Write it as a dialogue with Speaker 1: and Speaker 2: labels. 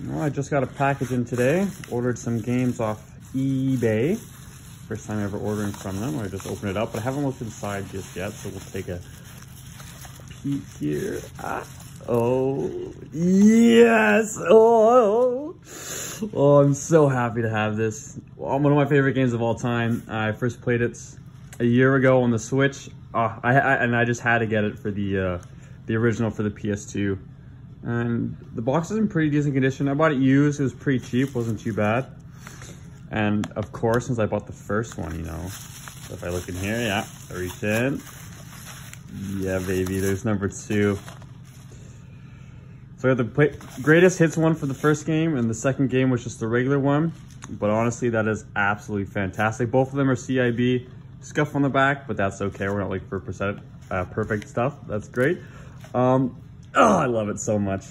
Speaker 1: Well, I just got a package in today. Ordered some games off eBay. First time ever ordering from them. I just opened it up, but I haven't looked inside just yet, so we'll take a peek here. Ah, oh, yes! Oh, oh, I'm so happy to have this. One of my favorite games of all time. I first played it a year ago on the Switch. Oh, I, I and I just had to get it for the uh, the original for the PS2. And the box is in pretty decent condition. I bought it used. It was pretty cheap. Wasn't too bad. And of course, since I bought the first one, you know. So if I look in here, yeah, in. Yeah, baby, there's number two. So I got the greatest hits one for the first game, and the second game was just the regular one. But honestly, that is absolutely fantastic. Both of them are CIB. Scuff on the back, but that's okay. We're not looking for percent, uh, perfect stuff. That's great. Um, Oh, I love it so much.